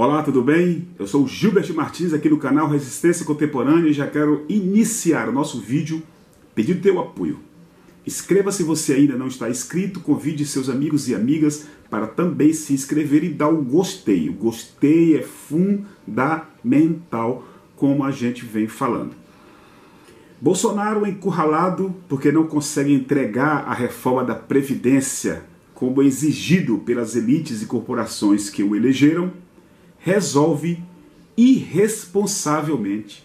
Olá, tudo bem? Eu sou o Gilbert Martins aqui no canal Resistência Contemporânea e já quero iniciar o nosso vídeo pedindo teu apoio. Inscreva-se se você ainda não está inscrito, convide seus amigos e amigas para também se inscrever e dar o gostei. O gostei é fundamental, como a gente vem falando. Bolsonaro encurralado porque não consegue entregar a reforma da Previdência como exigido pelas elites e corporações que o elegeram resolve irresponsavelmente,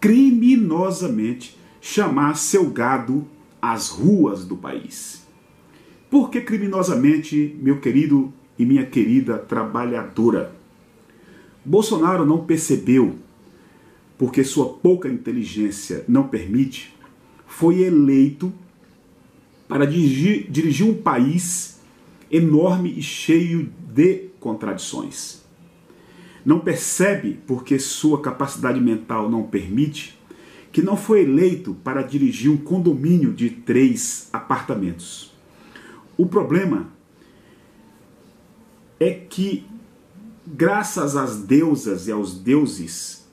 criminosamente, chamar seu gado às ruas do país. Por que criminosamente, meu querido e minha querida trabalhadora? Bolsonaro não percebeu, porque sua pouca inteligência não permite, foi eleito para dirigir, dirigir um país enorme e cheio de contradições não percebe, porque sua capacidade mental não permite, que não foi eleito para dirigir um condomínio de três apartamentos. O problema é que, graças às deusas e aos deuses,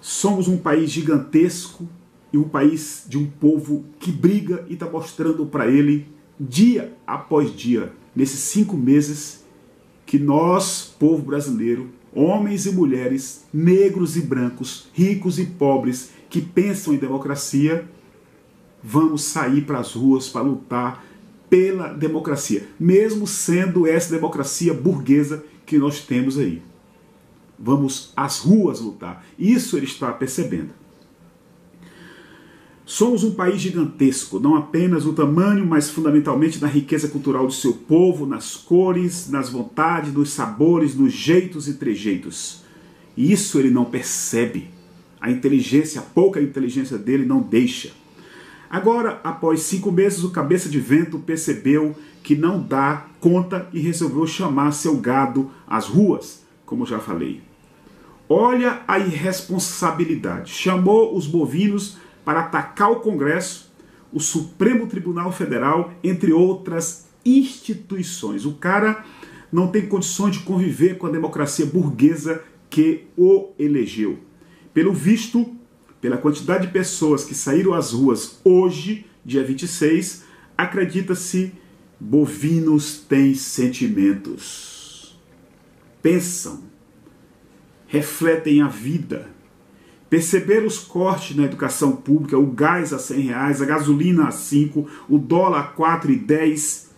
somos um país gigantesco e um país de um povo que briga e está mostrando para ele, dia após dia, nesses cinco meses, que nós, povo brasileiro, homens e mulheres, negros e brancos, ricos e pobres, que pensam em democracia, vamos sair para as ruas para lutar pela democracia, mesmo sendo essa democracia burguesa que nós temos aí. Vamos às ruas lutar. Isso ele está percebendo. Somos um país gigantesco, não apenas no tamanho, mas fundamentalmente na riqueza cultural do seu povo, nas cores, nas vontades, nos sabores, nos jeitos e trejeitos. E isso ele não percebe. A inteligência, a pouca inteligência dele não deixa. Agora, após cinco meses, o cabeça de vento percebeu que não dá conta e resolveu chamar seu gado às ruas, como já falei. Olha a irresponsabilidade. Chamou os bovinos para atacar o Congresso, o Supremo Tribunal Federal, entre outras instituições. O cara não tem condições de conviver com a democracia burguesa que o elegeu. Pelo visto, pela quantidade de pessoas que saíram às ruas hoje, dia 26, acredita-se bovinos têm sentimentos. Pensam, refletem a vida, Perceber os cortes na educação pública, o gás a 100 reais, a gasolina a 5, o dólar a 4 e 10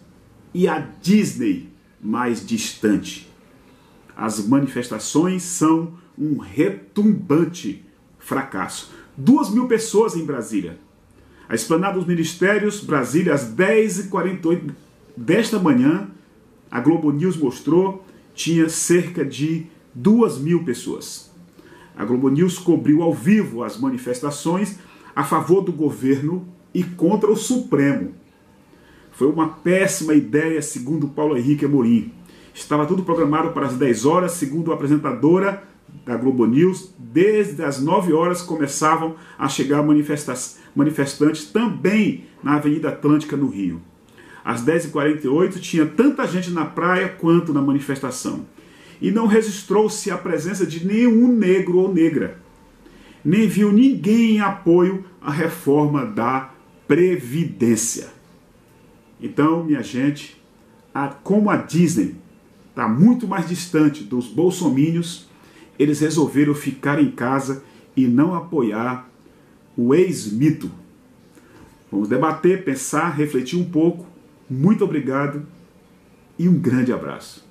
e a Disney mais distante. As manifestações são um retumbante fracasso. Duas mil pessoas em Brasília. A esplanada dos ministérios, Brasília, às 10h48 desta manhã, a Globo News mostrou, tinha cerca de duas mil pessoas. A Globo News cobriu ao vivo as manifestações a favor do governo e contra o Supremo. Foi uma péssima ideia, segundo Paulo Henrique Amorim. Estava tudo programado para as 10 horas, segundo a apresentadora da Globo News. Desde as 9 horas começavam a chegar manifestantes também na Avenida Atlântica, no Rio. Às 10h48 tinha tanta gente na praia quanto na manifestação e não registrou-se a presença de nenhum negro ou negra. Nem viu ninguém em apoio à reforma da Previdência. Então, minha gente, a, como a Disney está muito mais distante dos bolsomínios, eles resolveram ficar em casa e não apoiar o ex-mito. Vamos debater, pensar, refletir um pouco. Muito obrigado e um grande abraço.